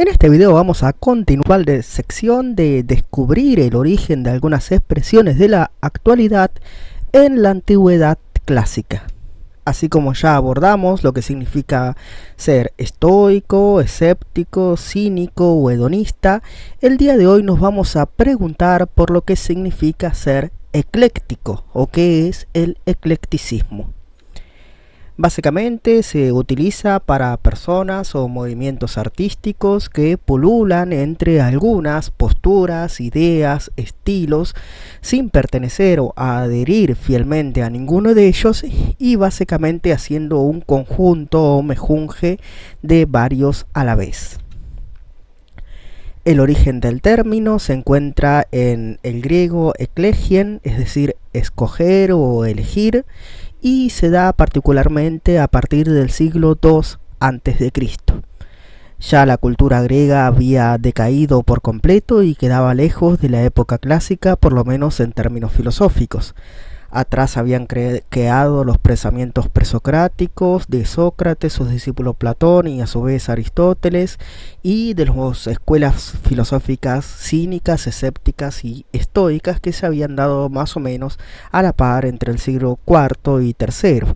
En este video vamos a continuar de sección de descubrir el origen de algunas expresiones de la actualidad en la antigüedad clásica. Así como ya abordamos lo que significa ser estoico, escéptico, cínico o hedonista, el día de hoy nos vamos a preguntar por lo que significa ser ecléctico o qué es el eclecticismo. Básicamente se utiliza para personas o movimientos artísticos que pululan entre algunas posturas, ideas, estilos, sin pertenecer o adherir fielmente a ninguno de ellos y básicamente haciendo un conjunto o mejunje de varios a la vez. El origen del término se encuentra en el griego eklegien, es decir, escoger o elegir, y se da particularmente a partir del siglo II a.C. Ya la cultura griega había decaído por completo y quedaba lejos de la época clásica, por lo menos en términos filosóficos. Atrás habían creado los pensamientos presocráticos de Sócrates, su discípulo Platón y a su vez Aristóteles, y de las escuelas filosóficas cínicas, escépticas y estoicas que se habían dado más o menos a la par entre el siglo IV y III.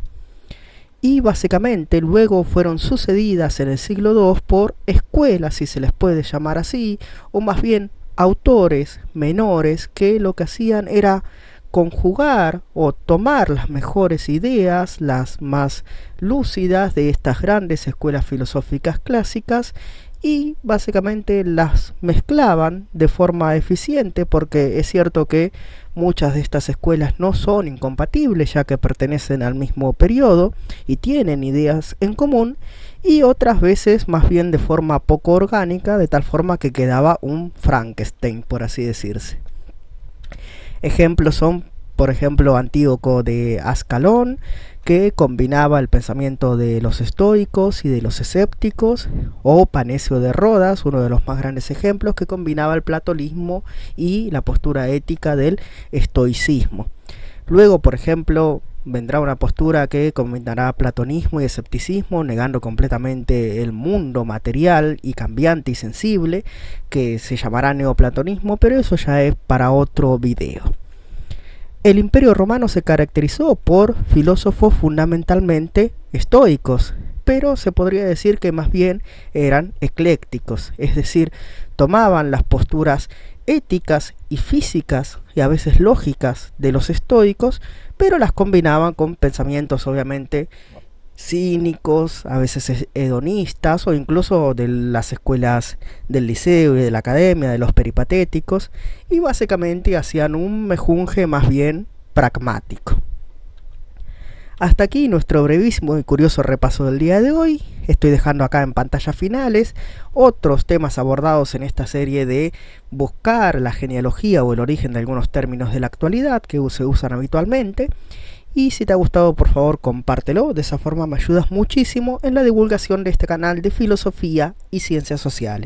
Y básicamente luego fueron sucedidas en el siglo II por escuelas, si se les puede llamar así, o más bien autores menores que lo que hacían era conjugar o tomar las mejores ideas, las más lúcidas de estas grandes escuelas filosóficas clásicas y básicamente las mezclaban de forma eficiente porque es cierto que muchas de estas escuelas no son incompatibles ya que pertenecen al mismo periodo y tienen ideas en común y otras veces más bien de forma poco orgánica de tal forma que quedaba un Frankenstein por así decirse. Ejemplos son, por ejemplo, Antíoco de Ascalón, que combinaba el pensamiento de los estoicos y de los escépticos, o Panecio de Rodas, uno de los más grandes ejemplos, que combinaba el platonismo y la postura ética del estoicismo. Luego, por ejemplo, vendrá una postura que combinará platonismo y escepticismo, negando completamente el mundo material y cambiante y sensible, que se llamará neoplatonismo, pero eso ya es para otro video. El imperio romano se caracterizó por filósofos fundamentalmente estoicos, pero se podría decir que más bien eran eclécticos, es decir, tomaban las posturas éticas y físicas y a veces lógicas de los estoicos, pero las combinaban con pensamientos obviamente cínicos, a veces hedonistas o incluso de las escuelas del liceo y de la academia, de los peripatéticos, y básicamente hacían un mejunje más bien pragmático. Hasta aquí nuestro brevísimo y curioso repaso del día de hoy. Estoy dejando acá en pantallas finales otros temas abordados en esta serie de buscar la genealogía o el origen de algunos términos de la actualidad que se usan habitualmente. Y si te ha gustado, por favor, compártelo. De esa forma me ayudas muchísimo en la divulgación de este canal de filosofía y ciencias sociales.